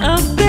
a